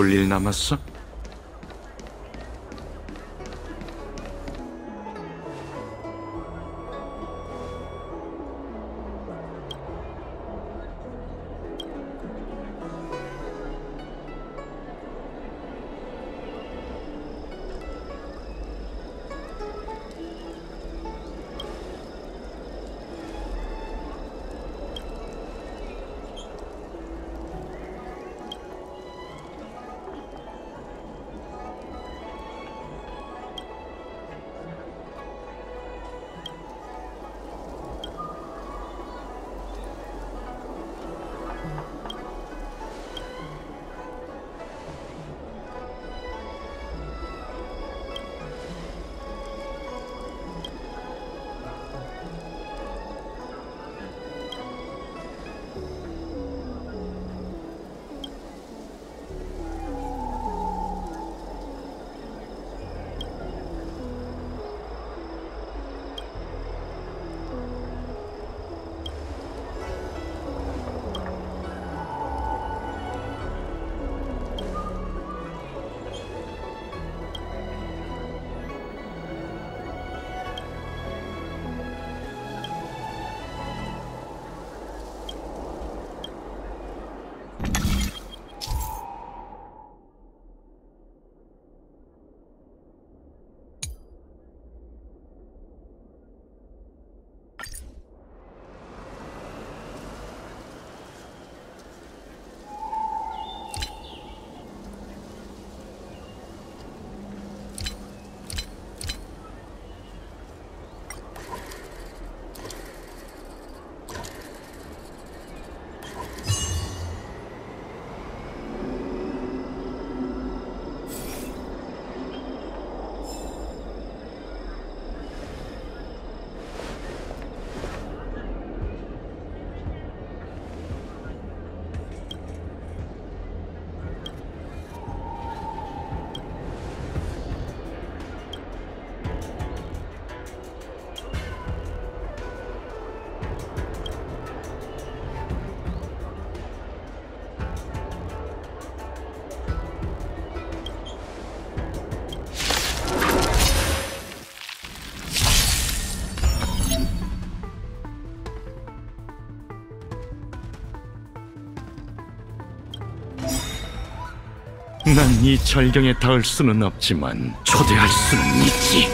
볼일 남았어? 난 이 절경에 닿을 수는 없지만 초대할 수는 있지.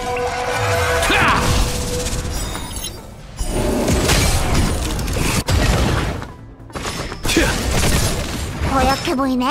고약해 보이네.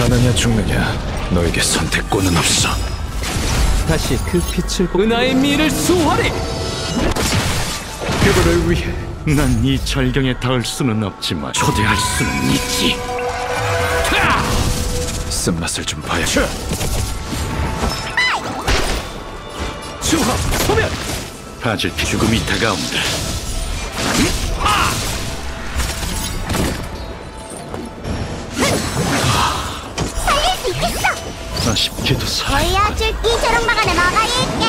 사느냐 죽느냐? 너에게 선택권은 없어. 다시 그 빛을 보 은하의 미를 수호하리! 그들을 위해 난 이 절경에 닿을 수는 없지만 초대할 수는 있지. 쓴맛을 좀 봐야지 주화 소멸! 바질 죽음이 다가온다 아쉽게도 사 보여줄게 조롱박아내 먹어일게.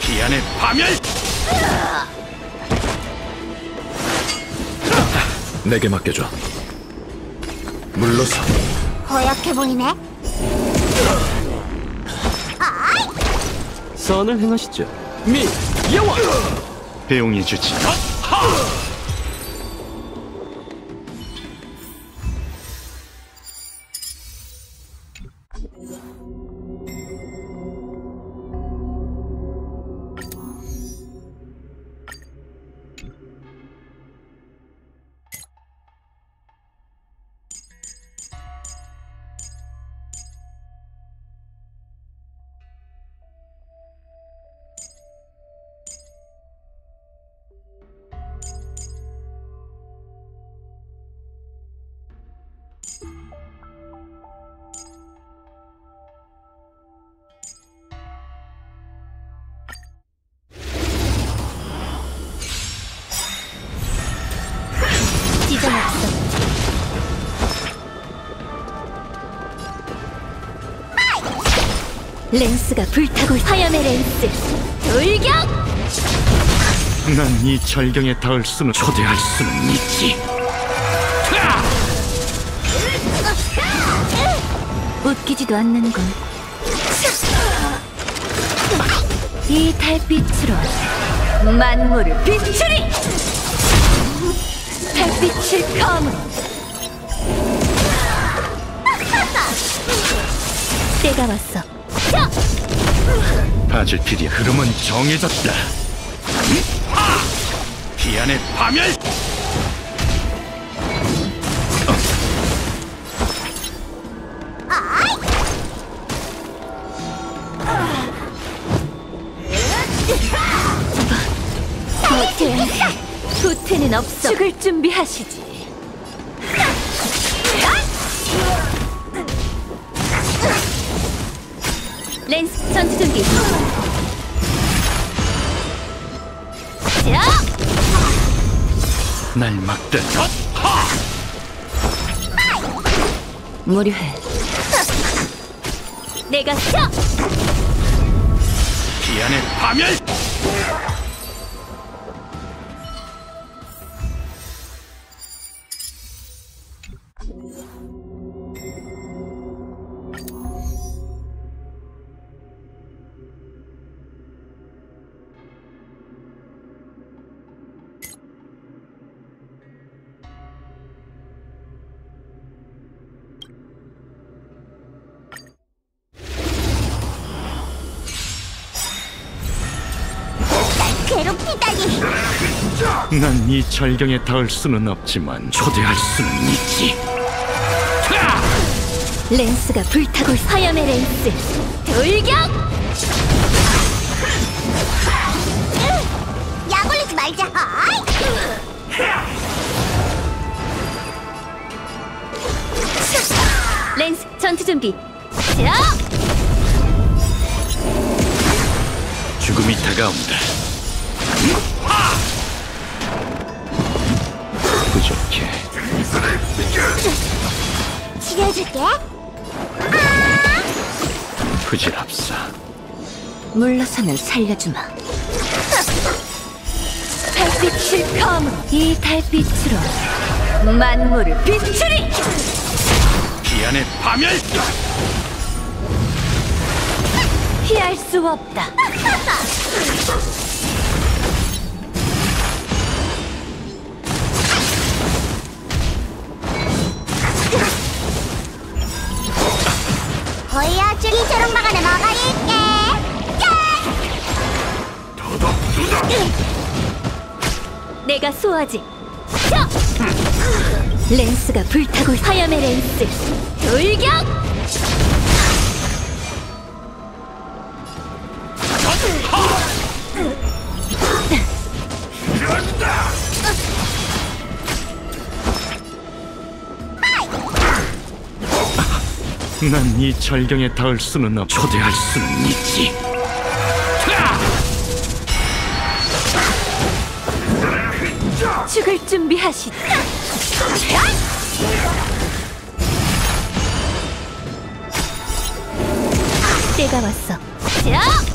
기안의 파멸! 내게 맡겨줘. 물러서. 허약해 보이네. 선을 행하시죠. 미 여왕! 배웅이 주지 렌스가 불타고 화염의 렌스. 돌격! 난 이 절경에 닿을 수는 초대할 수는 있지. 웃기지도 않는군 이 달빛으로 만물을 비추리! 달빛을 검으로 때가 왔어 바질 필이 흐름은 정해졌다 기안의 파멸 후퇴는 없어 죽을 준비하시지 날 막든 무료해. 내가 쳐 기안의 파멸 난 이 절경에 닿을 수는 없지만 초대할 수는 있지. 렌스가 불타고 있어. 화염의 렌스. 돌격! 약 올리지 말자 렌스 전투 준비. 자! 죽음이 다가온다 해줄게. 부질없어. 물러서면 살려주마. 달빛을 검으로 이 달빛으로 만물을 비추리! 기안의 파멸! 피할 수 없다 보여주기 조롱박아내 먹어일게. 내가 소화지. 렌스가 불타고 있- 화염의 렌스. 돌격 난 이 절경에 닿을 수는 없. 초대할 수는 있지. 죽을 준비하시다 때가 왔어 자!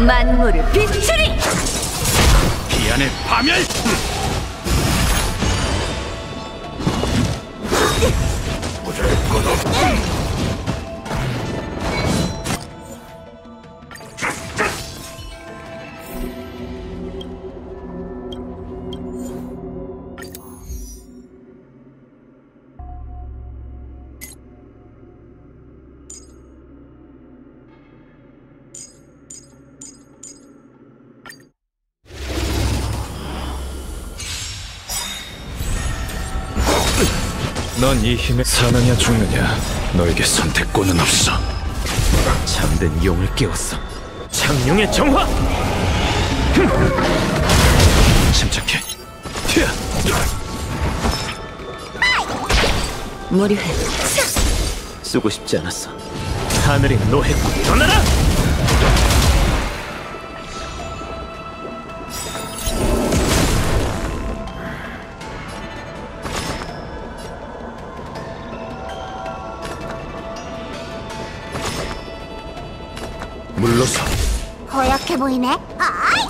만물을 비추리 비안의 파멸. 넌 이 힘에 사느냐 죽느냐 너에게 선택권은 없어 잠든 용을 깨웠어 창룡의 정화 흠! 침착해! 무료해 쓰고 싶지 않았어 하늘의 노획군 일어나라! 보이네. 아이!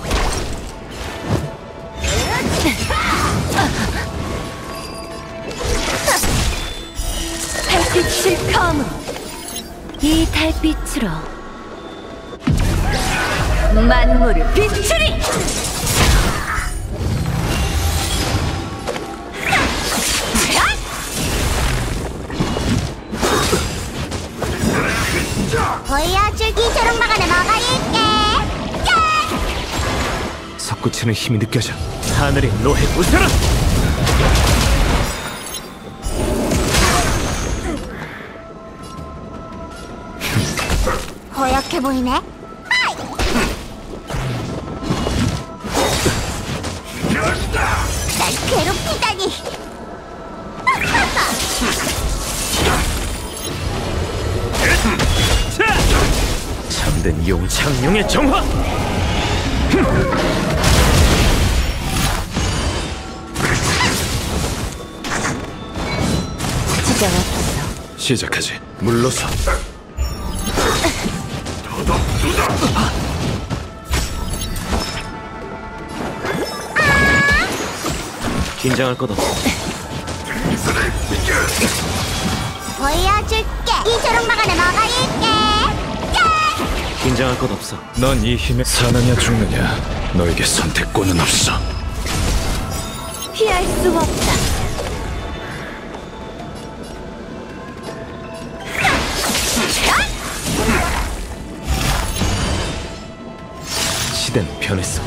달빛을 검으로 이 달빛으로 만물을 비추리 보여주기 조롱박아 솟구치는 힘이 느껴져 하늘의 노획 웃어라! 허약해 보이네. 날 괴롭히다니. 잠든 용 창룡의 정화 지장 없어 시작하지. 물러서. 긴장할 것 없어. 보여줄게. 이 조롱박아내 먹어릴게. 긴장할 것 없어. 넌 이 힘에 사느냐 죽느냐 너에게 선택권은 없어. 피할 수 없다 변했어.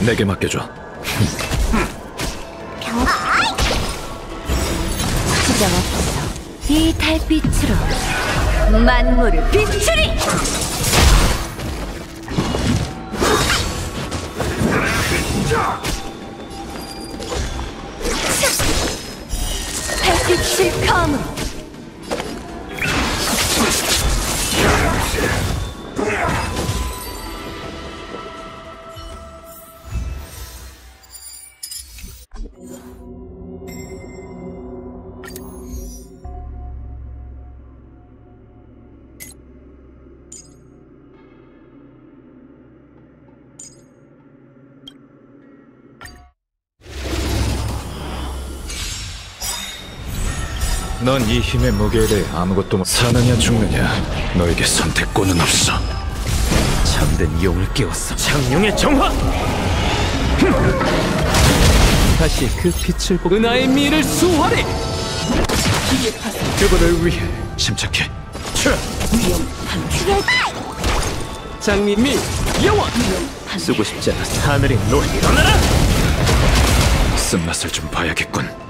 내게 맡겨줘. 없어 이 달빛으로 만물을 비추리 넌 이 힘의 무게에 대해 아무것도 못 사느냐 죽느냐 너에게 선택권은 없어 잠든 용을 깨웠어. 장룡의 정화. 다시 그 빛을 보고 은하의 미를 수화해. 그분을 위해 침착해. 차! 장미 미 영원 쓰고 싶지 않았어. 하늘의 노래 일어나라. 쓴맛을 좀 봐야겠군.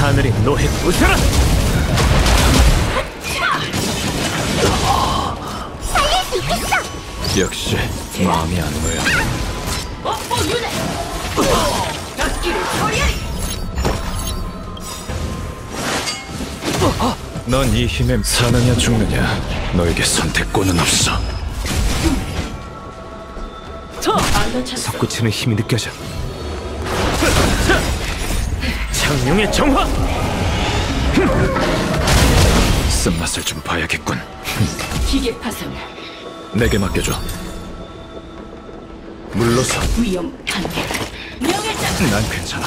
하늘의 노해 부서라. 살릴 수 있겠어 역시 마음이 안 놓여. 넌이 힘에 사느냐 죽느냐 너에게 선택권은 없어. 솟구치는 힘이 느껴져. 장룡의 정화. 쓴맛을 좀 봐야겠군. 기계 파손 내게 맡겨줘. 물러서. 위험 한계 명예장 난 괜찮아.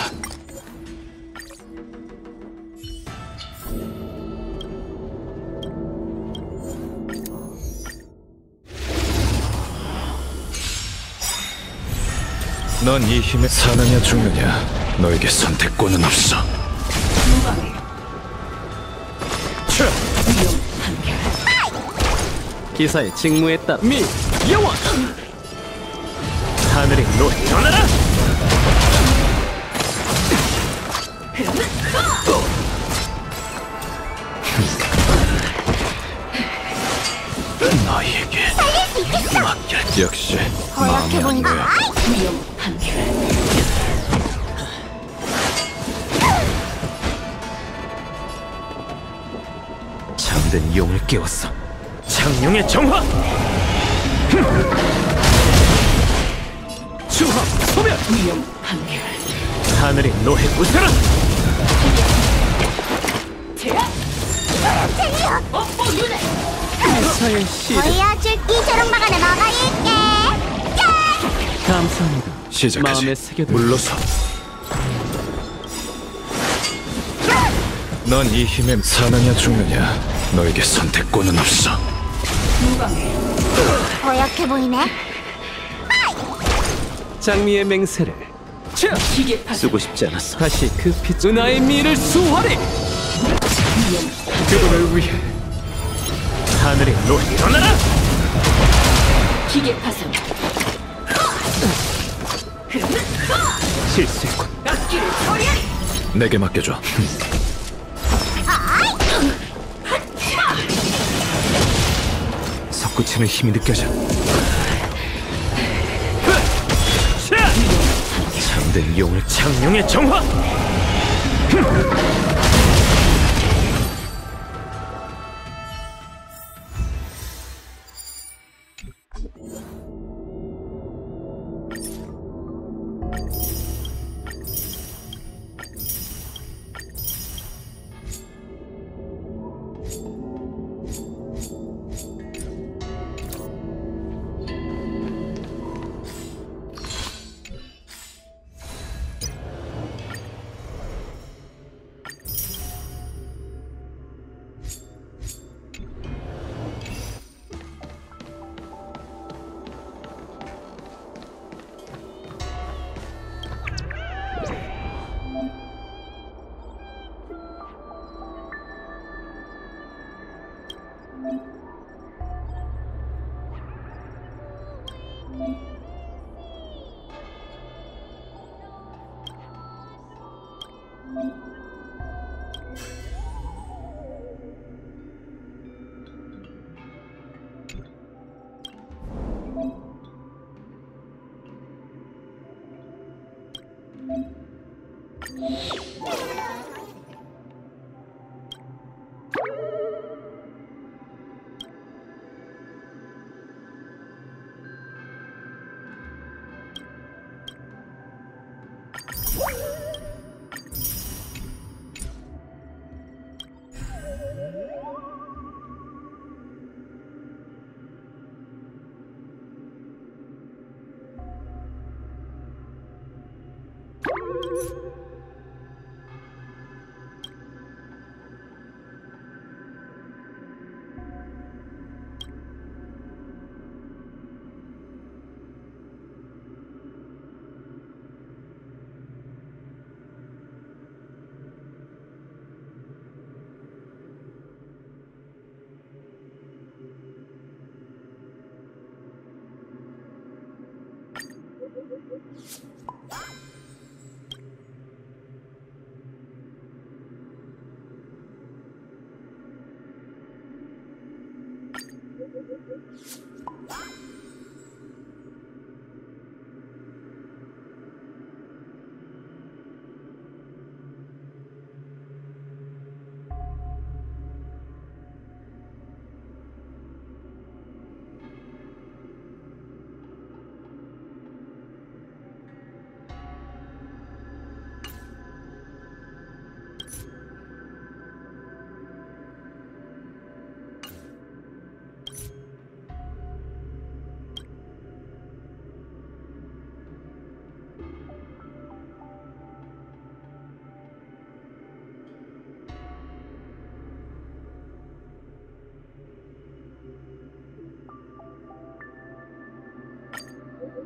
넌 이 힘에 사느냐 죽느냐 너에게 선택권은 없어. 기사에 직무했다. 미 영원. 하늘의 노래 일어나라. 너에게 맡겨. 역시 마음이 안 놓여. 잠든 용을 깨웠어. 장룡의 정화. 주화 소멸. 위험 한계 하늘의 노해 부서라. 제압 업보 윤회 사의 시 보여줄게 조롱박아내 먹어있게 감사합니다. 시작하지. 마음에 새겨둘- 물러서. 넌 이 힘에 사느냐 죽느냐 너에게 선택권은 없어. 허약해 보이네 장미의 맹세를 쓰고 싶지 않았어 다시 그 빛 은하의 미를 수화해 위험 그분을 위해 하늘의 노래 일어나라. 기계 파손 실수했군. 내게 맡겨줘. 솟구치는 힘이 느껴져. 잠든 용을 장룡의 정화.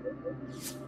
Thank you.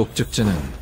목적자는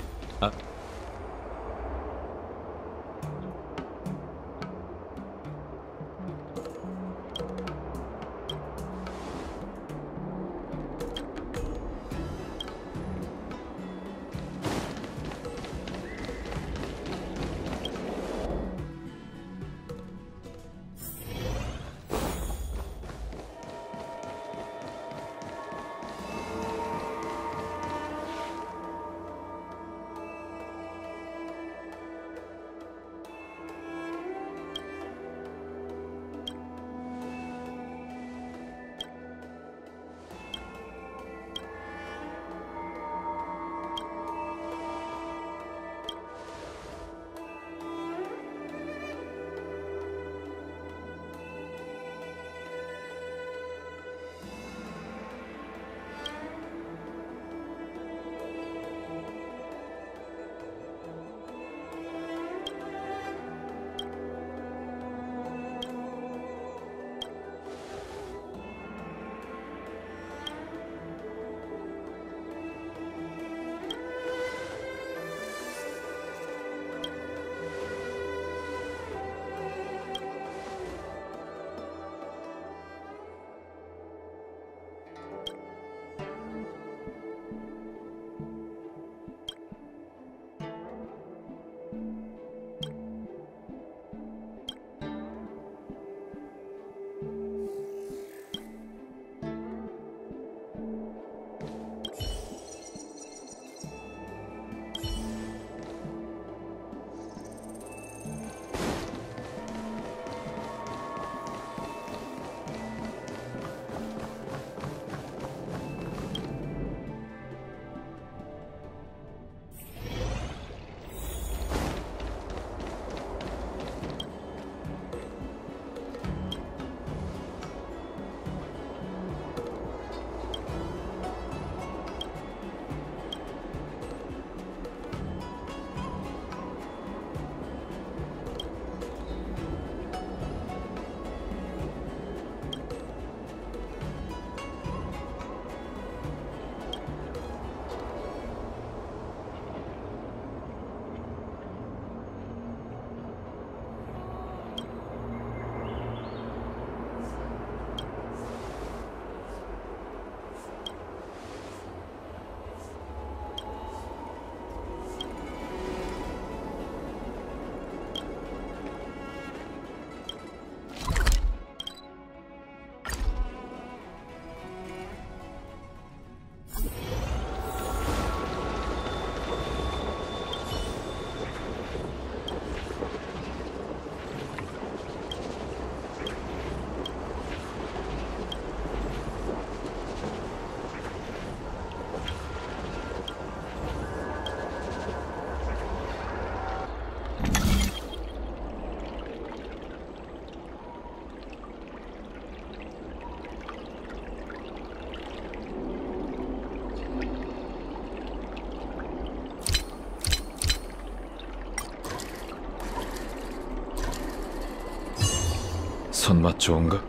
손맛 좋은가?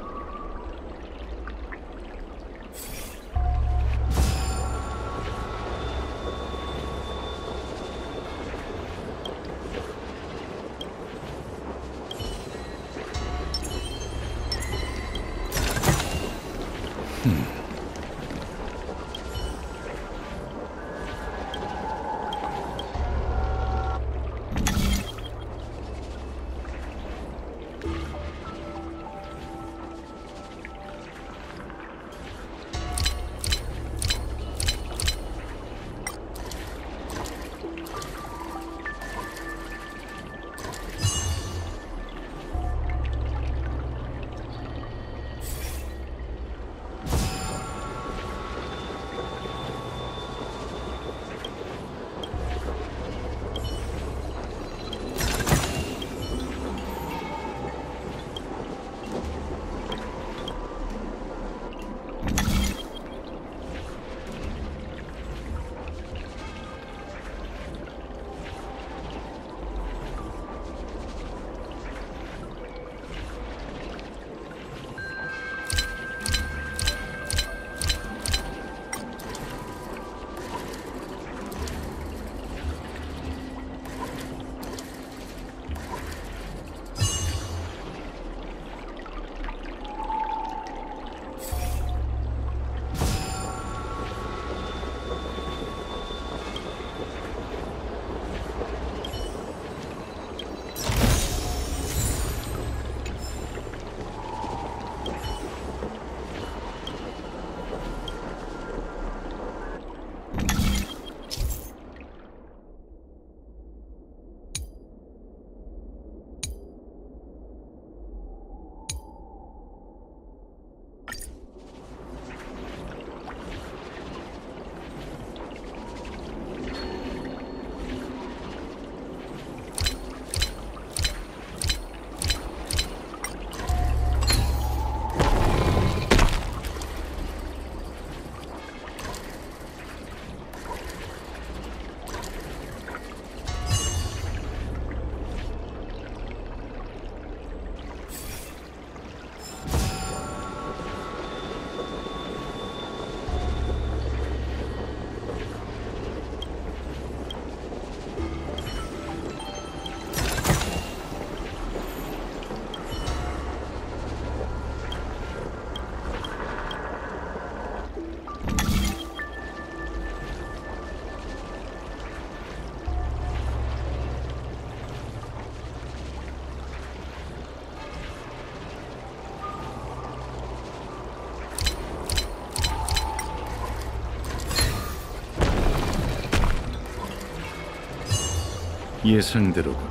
예상대로군.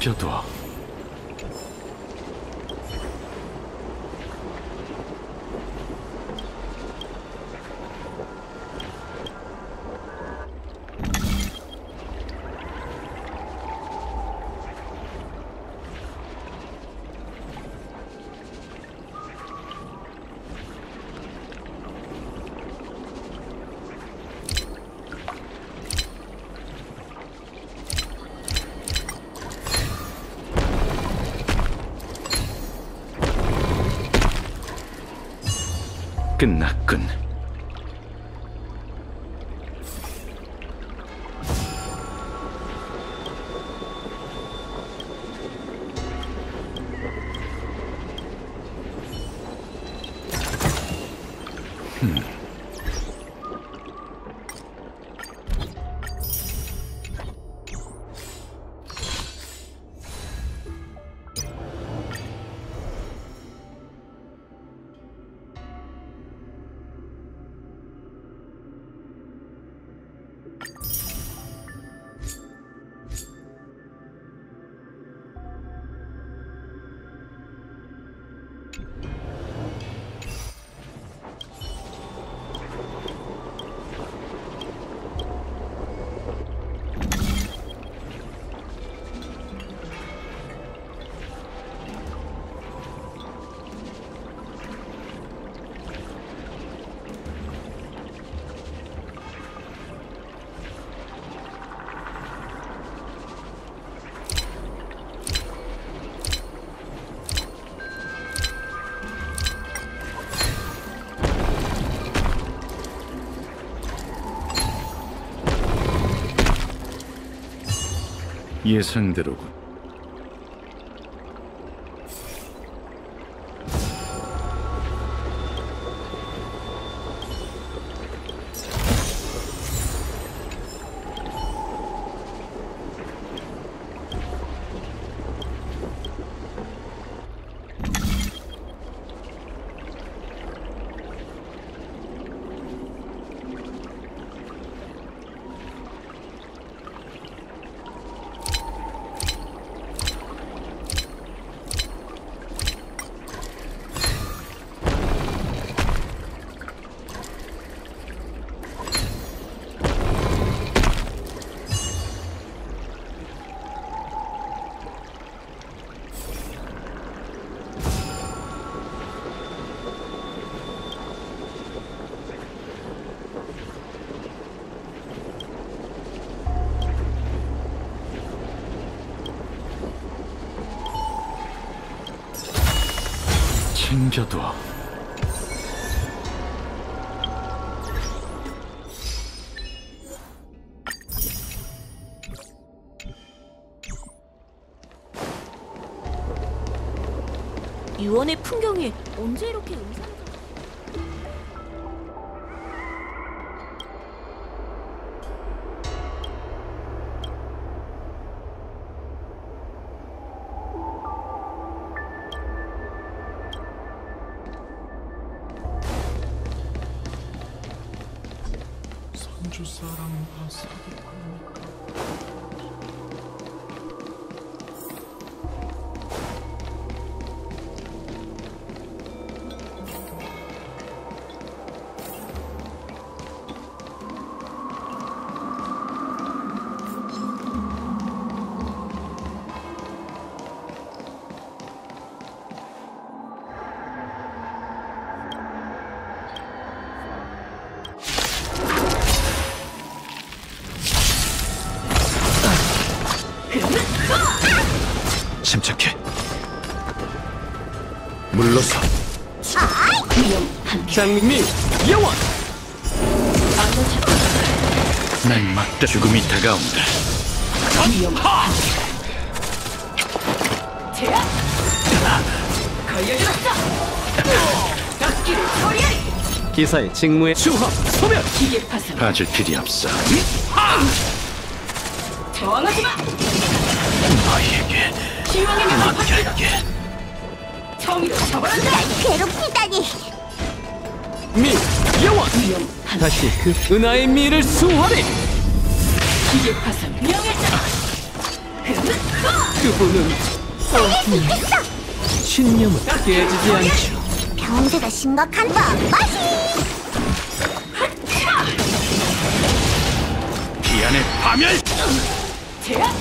챙겨둬. 끝났 군. 예상대로군. 챙겨둬. 유원의 풍경이 언제 이렇게 음산 장미 차날 막다 죽음이 다가온다. 제압! 처리하리! 기사의 직무에 추합 소멸! 기계 봐줄 필요 없어. 저항하지 마! 너희에게 기왕의 명을 받들어 맡길게. 정의로 처벌한다! 괴롭히다니 미 영원 다시 그 은하의 미를 수호하리. 기계 파손 명예자 그분은 신념은 깨지지 않죠. 병세가 심각한 뻔뻔시! 기안의 파멸! 제압